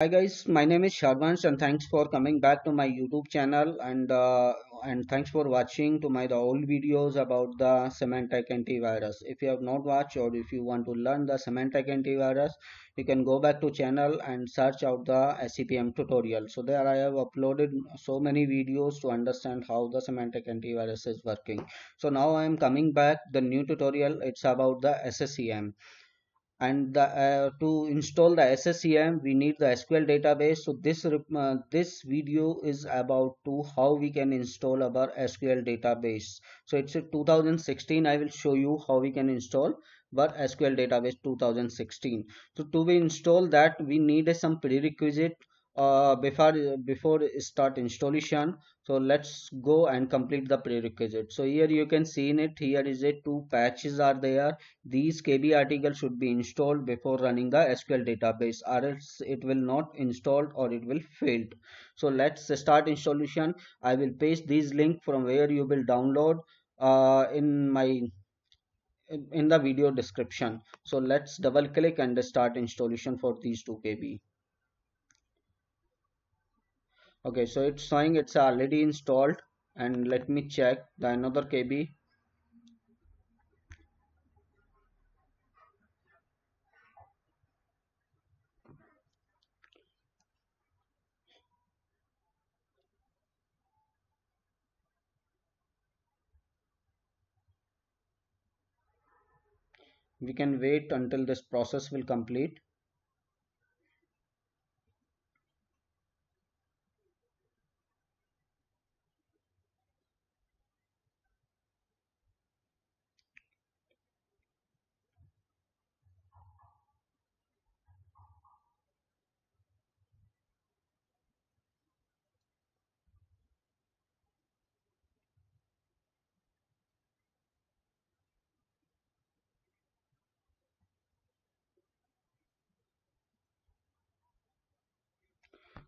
Hi guys, my name is Harvansh and thanks for coming back to my YouTube channel and uh, and thanks for watching to my the old videos about the Symantec antivirus. If you have not watched or if you want to learn the Symantec antivirus, you can go back to channel and search out the SCPM tutorial. So there I have uploaded so many videos to understand how the Symantec antivirus is working. So now I am coming back the new tutorial. It's about the SCCM and the, uh, to install the SCCM we need the SQL database. So this uh, this video is about to how we can install our SQL database. So it's a 2016 I will show you how we can install our SQL database 2016 so to be install that we need some prerequisite uh, before before start installation. So let's go and complete the prerequisite. So here you can see in it here is a two patches are there. These kb articles should be installed before running the sql database or else it will not installed or it will failed so let's start installation. I will paste these link from where you will download uh, in my in the video description. So let's double click and start installation for these 2 kb okay so it's showing it's already installed and let me check the another KB. We can wait until this process will complete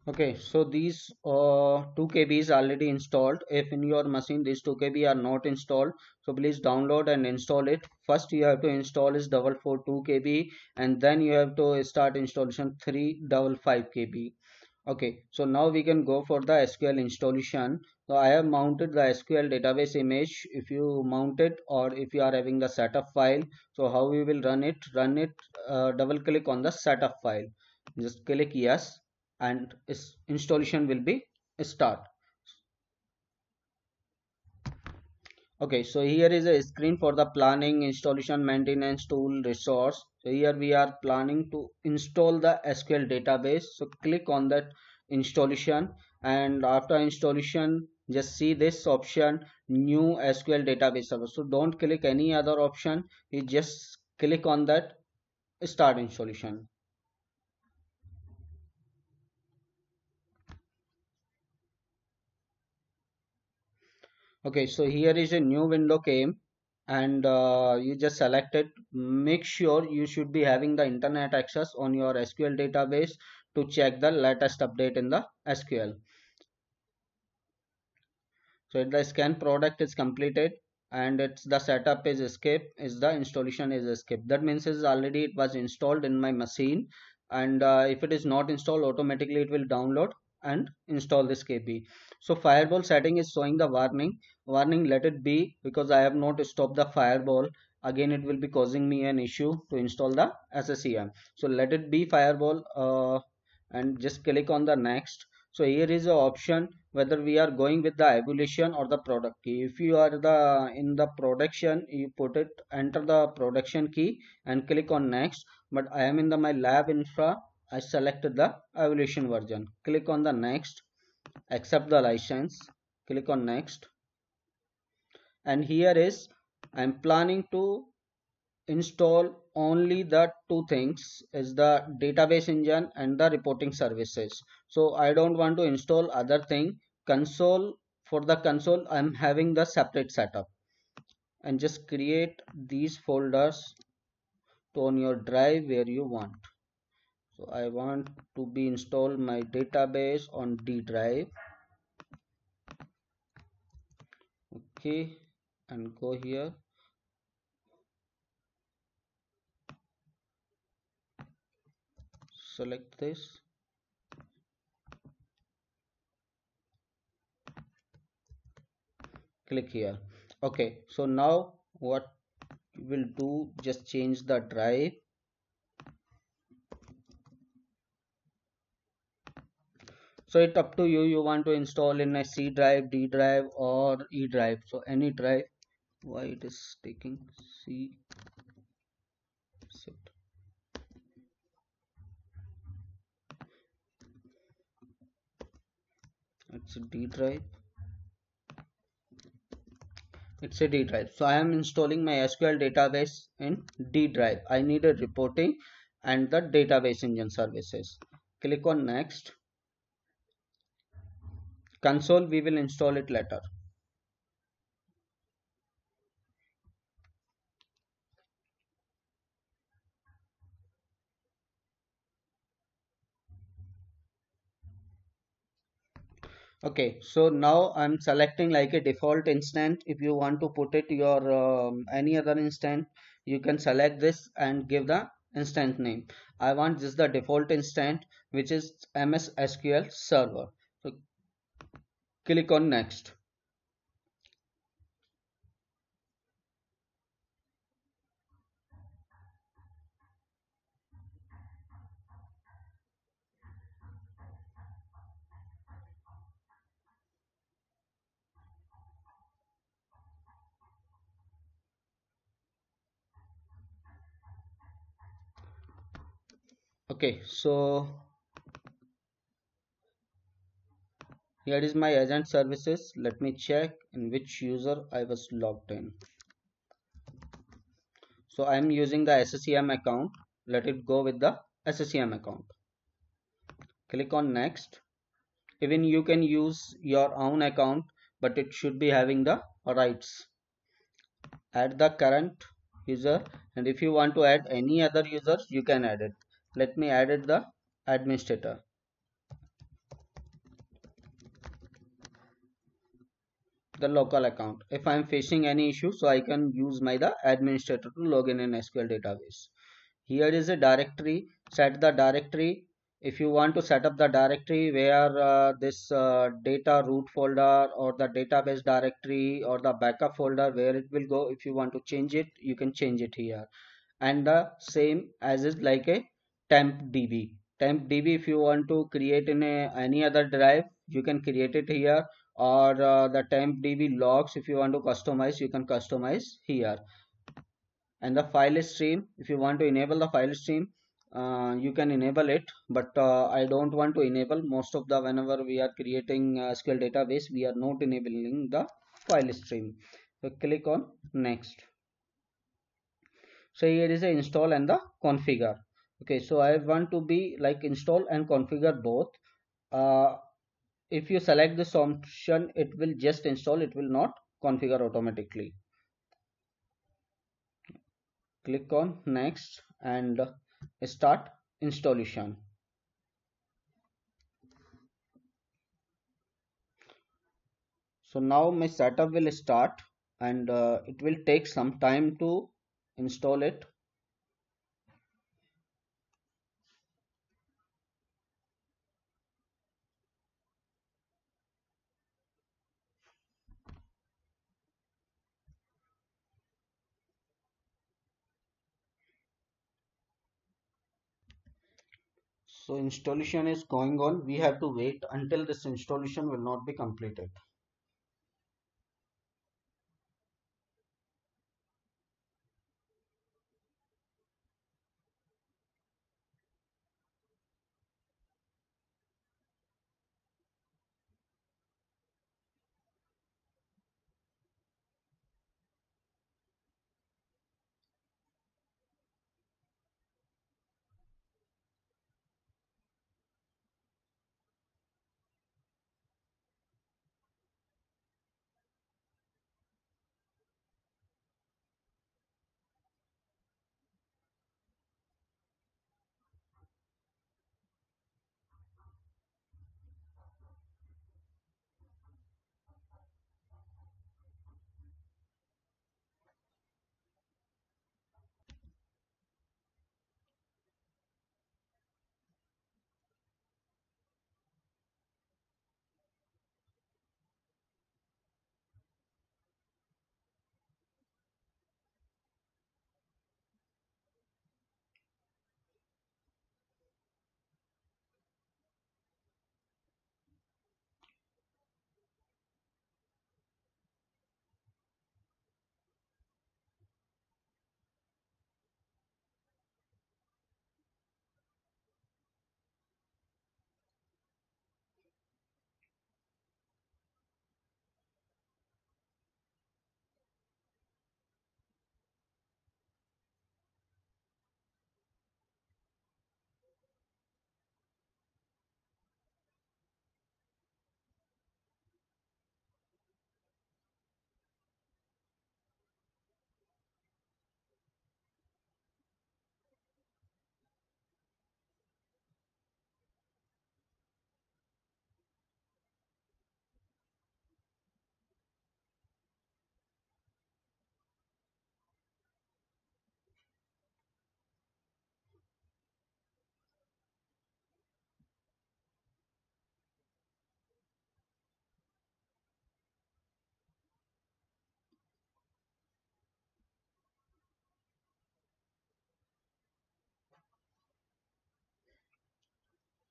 okay so these uh, 2 kb is already installed. If in your machine these 2 kb are not installed so please download and install it. First you have to install is double four 2 kb and then you have to start installation 3 double 5 kb okay so now we can go for the sql installation. So i have mounted the sql database image. If you mount it or if you are having the setup file so how we will run it? Run it uh, double click on the setup file. Just click yes and installation will be start. Okay so here is a screen for the planning installation maintenance tool resource. So here we are planning to install the sql database. So click on that installation and after installation just see this option new sql database server. So don't click any other option. You just click on that start installation okay so here is a new window came and uh, you just select it make sure you should be having the internet access on your sql database to check the latest update in the sql so the scan product is completed and it's the setup is escape is the installation is escape that means is already it was installed in my machine and uh, if it is not installed automatically it will download and install this kb so firewall setting is showing the warning. Warning let it be because i have not stopped the firewall again it will be causing me an issue to install the SCCM so let it be firewall uh, and just click on the next. So here is the option whether we are going with the evaluation or the product key. If you are the in the production you put it enter the production key and click on next. But i am in the my lab infra I selected the evaluation version. Click on the next, accept the license, click on next. And here is I'm planning to install only the two things is the database engine and the reporting services. So I don't want to install other thing. Console for the console I'm having the separate setup and just create these folders on your drive where you want so I want to be install my database on D drive. Okay and go here. Select this. Click here. Okay so now what we will do just change the drive. So it up to you you want to install in a c drive d drive or e drive so any drive why it is taking c it's a d drive it's a D drive. So I am installing my SQL database in D drive. I need a reporting and the database engine services. Click on next. Console we will install it later. okay so now i'm selecting like a default instant if you want to put it your um, any other instant you can select this and give the instant name. I want this the default instant which is ms sql server click on next. Okay so here is my agent services. Let me check in which user I was logged in. So I am using the SCCM account. Let it go with the SCCM account. Click on next. Even you can use your own account but it should be having the rights. Add the current user and if you want to add any other users you can add it. Let me add it the administrator the local account. If i am facing any issue so i can use my the administrator to log in in sql database. Here is a directory. Set the directory. If you want to set up the directory where uh, this uh, data root folder or the database directory or the backup folder where it will go if you want to change it you can change it here. And the same as is like a temp db temp db if you want to create in a, any other drive you can create it here or uh, the temp db logs if you want to customize you can customize here. And the file stream if you want to enable the file stream uh, you can enable it but uh, I don't want to enable most of the whenever we are creating SQL database we are not enabling the file stream. So click on next. So here is a install and the configure. Okay so i want to be like install and configure both. Uh, if you select this option it will just install it will not configure automatically. Click on next and start installation. So now my setup will start and uh, it will take some time to install it so installation is going on. We have to wait until this installation will not be completed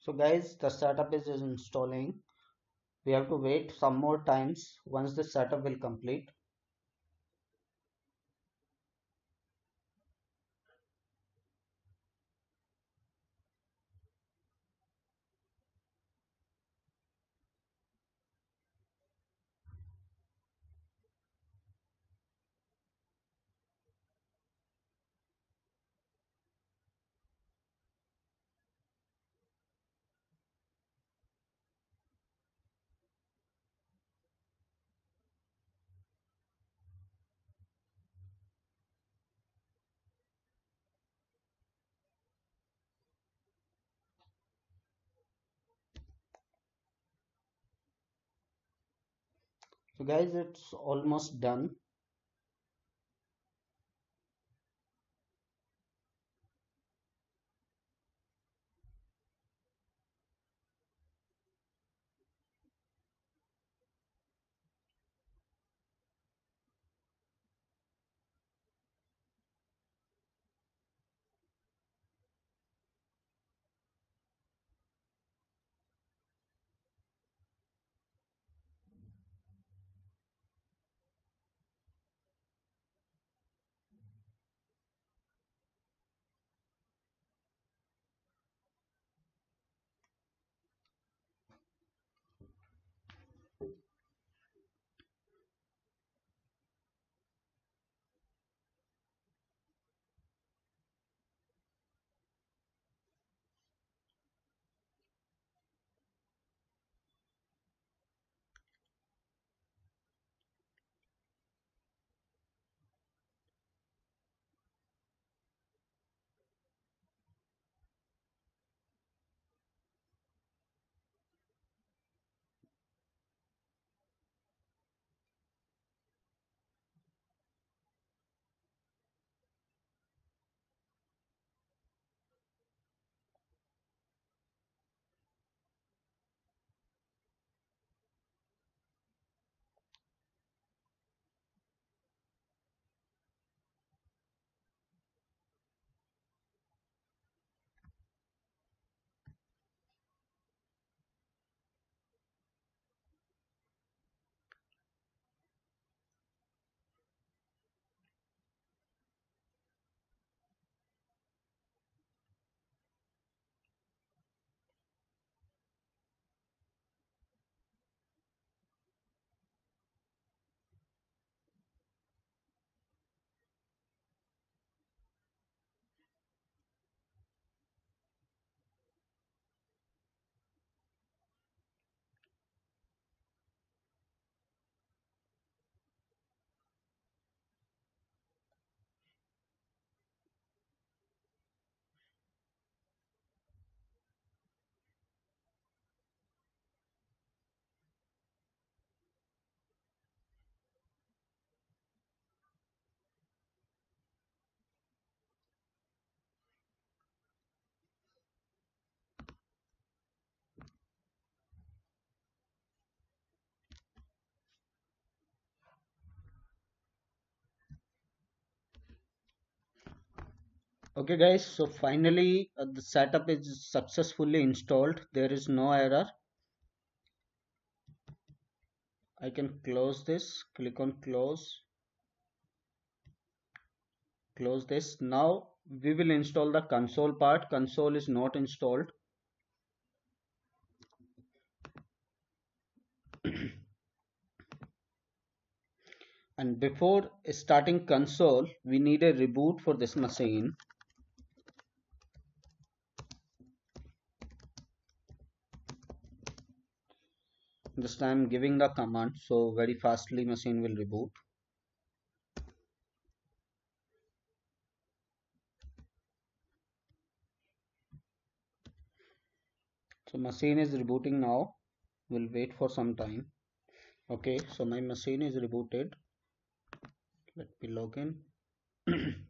so guys the setup is, installing. We have to wait some more times. Once the setup will complete so guys it's almost done okay guys so finally uh, the setup is successfully installed. There is no error. I can close this. Click on close. Close this. Now we will install the console part. Console is not installed. And before starting console we need a reboot for this machine I am giving the command so very fastly machine will reboot. So machine is rebooting now. We'll wait for some time. Okay so my machine is rebooted. Let me log in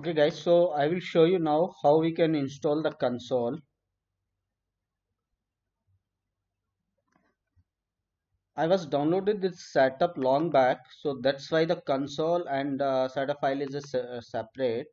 okay guys so i will show you now how we can install the console. I was downloaded this setup long back so that's why the console and uh, setup file is uh, separate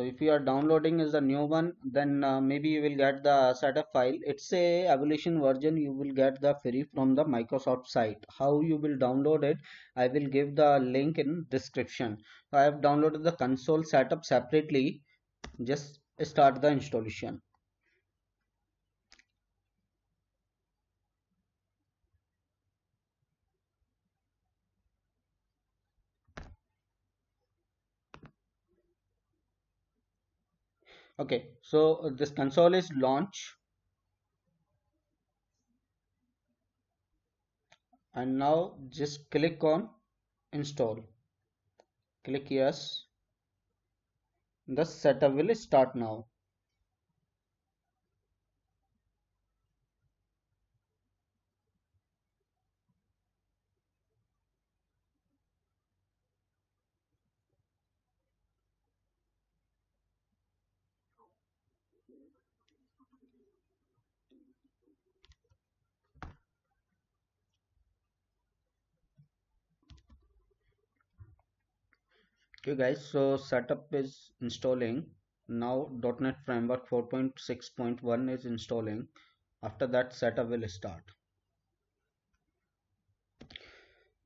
so if you are downloading is the new one then uh, maybe you will get the setup file. It's a evolution version. You will get the free from the microsoft site. How you will download it i will give the link in description. So i have downloaded the console setup separately. Just start the installation okay so uh, this console is launch. And now just click on install. Click yes. The setup will start now okay guys so setup is installing. Now .NET framework 4.6.1 is installing. After that setup will start.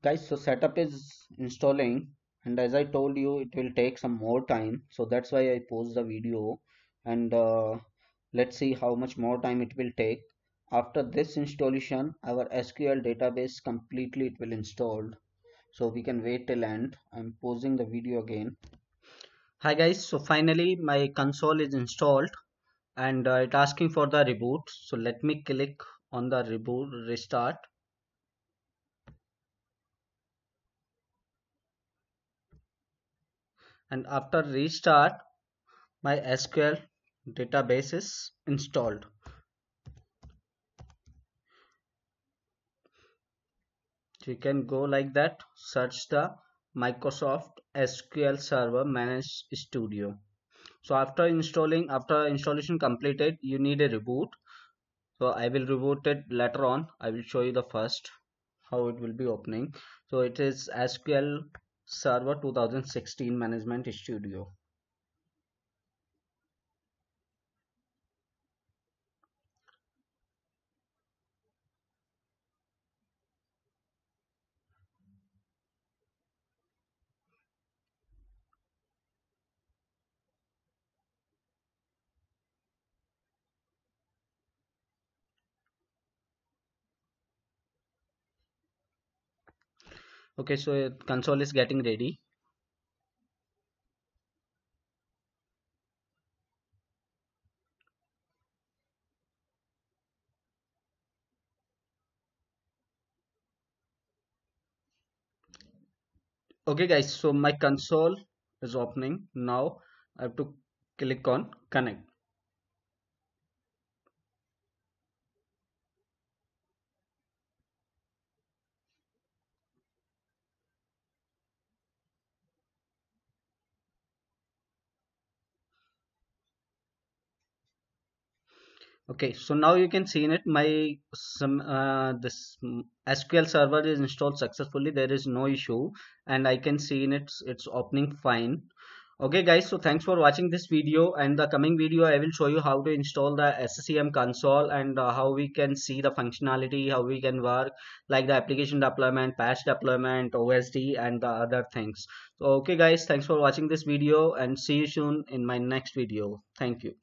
Guys so setup is installing and as I told you it will take some more time. So that's why I post the video and uh, let's see how much more time it will take. After this installation our SQL database completely it will installed so we can wait till end. I'm pausing the video again. Hi guys. So finally my console is installed and uh, it's asking for the reboot. So let me click on the reboot restart. And after restart my SQL database is installed so you can go like that. Search the Microsoft SQL Server Managed Studio. So after installing after installation completed you need a reboot. So I will reboot it later on. I will show you the first how it will be opening. So it is SQL Server 2016 Management Studio okay so uh, console is getting ready. Okay guys so my console is opening. Now i have to click on connect okay so now you can see in it my some uh, this sql server is installed successfully there is no issue and i can see in it it's opening fine. Okay guys so thanks for watching this video. And the coming video i will show you how to install the SCCM console and uh, how we can see the functionality how we can work like the application deployment patch deployment osd and the other things. So okay guys thanks for watching this video and see you soon in my next video. Thank you